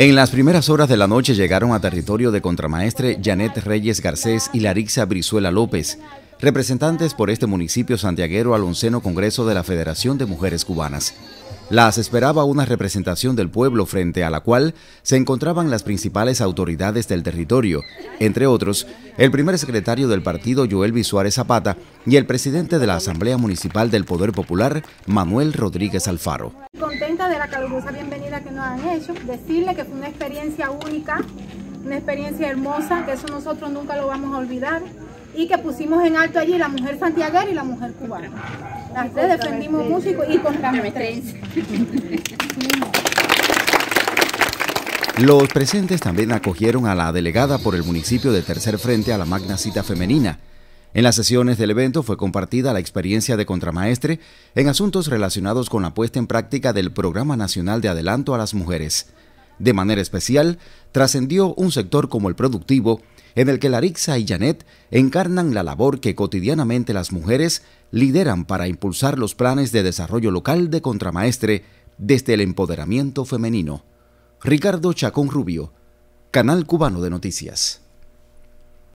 En las primeras horas de la noche llegaron a territorio de contramaestre Janet Reyes Garcés y Larixa Brizuela López, representantes por este municipio santiaguero al onceno Congreso de la Federación de Mujeres Cubanas. Las esperaba una representación del pueblo frente a la cual se encontraban las principales autoridades del territorio, entre otros, el primer secretario del partido Joel Suárez Zapata y el presidente de la Asamblea Municipal del Poder Popular, Manuel Rodríguez Alfaro. Contenta de la calurosa bienvenida que nos han hecho, decirle que fue una experiencia única, una experiencia hermosa, que eso nosotros nunca lo vamos a olvidar y que pusimos en alto allí la mujer santiaguera y la mujer cubana. Las tres defendimos mucho y contra Los presentes también acogieron a la delegada por el municipio de Tercer Frente a la Magna Cita Femenina, en las sesiones del evento fue compartida la experiencia de contramaestre en asuntos relacionados con la puesta en práctica del Programa Nacional de Adelanto a las Mujeres. De manera especial, trascendió un sector como el productivo, en el que Larixa y Janet encarnan la labor que cotidianamente las mujeres lideran para impulsar los planes de desarrollo local de contramaestre desde el empoderamiento femenino. Ricardo Chacón Rubio, Canal Cubano de Noticias.